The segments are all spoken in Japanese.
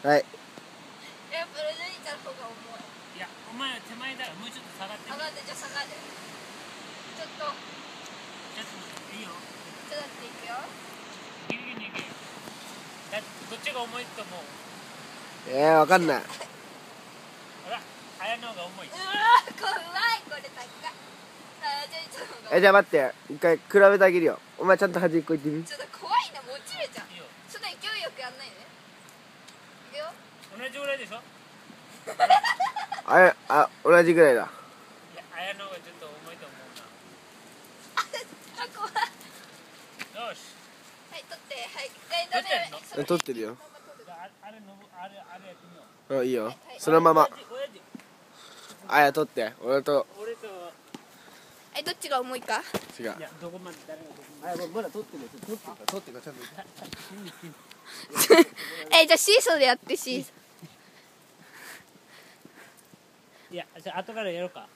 はい。やっぱりルイちゃんの方が重いいやお前は手前だからもうちょっと下がってみ上がってじゃあ下がるちょっとちょっと。いいよちょっと。待っていくよ。ギリギリいけだってどっちが重いと思う？えー、わかんない。ほら綾の方が重い。うわー怖い。これ高い。あーじゃあちょっと。えじゃあ待って。一回比べてあげるよ。お前ちゃんと端っこ行ってみ。ちょっと怖いな落ちるじゃん。いいよ。そんな勢いよくやんないねいくよ同じぐらいでしょ？いあれあ同じぐらいだ。や綾の方がちょっと重いと思うあ怖い。なよし。はい取ってはい。えダメ取ってるよ。あれのあれあれやってみよう。あいいよ。そのまま。親父親父。あや撮って。俺と。俺とは。いどっちが重いか？違う。いやどこまで誰がどこまで。あまだ撮ってるよ撮ってるから撮ってるからちゃんと えじゃあシーソーでやってシーソいやじゃあ後からやろうか。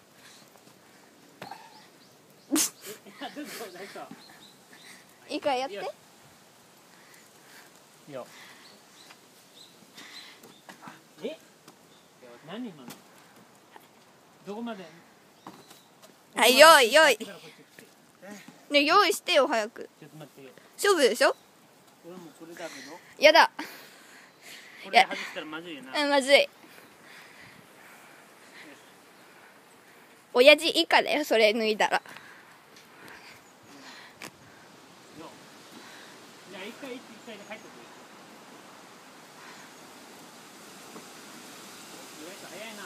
いいいからやって。いいよ。いいよ。え？何今の？どこまで？はい用意用意こっちからこっち来てね用意してよ早く。ちょっと待ってよ。勝負でしょ？俺もこれだけどやだこれ外したらまずいよな。うんまずい。親父以下だよそれ脱いだら。よじゃあ一回一回で帰ってくる意外と早いな。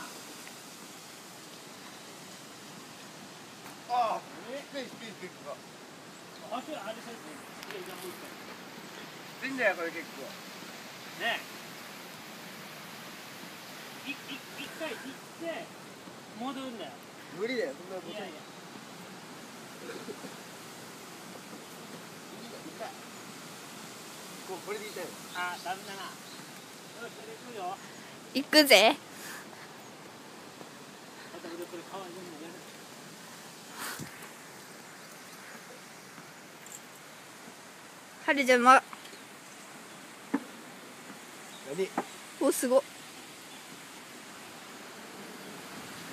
あえスペースース結構あそうあれそうですねいやじゃあもう一回いいんだよこれ結構ねえ一回行って戻るんだよ。無理だよそんなこと。いやいや。こうこれで痛いのあダメだな。よしそれ行くよ。行くぜ。また俺これ川全部やる。はるちゃんま。何？おすご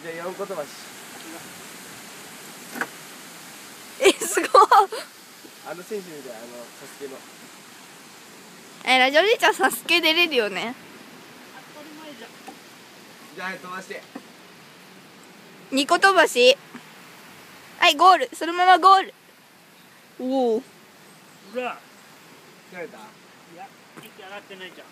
じゃあ四言葉しえすごい。あの選手みたいあのサスケの。えラジオリーちゃんサスケ出れるよね。当たり前じゃんじゃあ飛ばして。二個飛ばし。はいゴール。そのままゴール。おお。ほら疲れた？いや息上がってないじゃん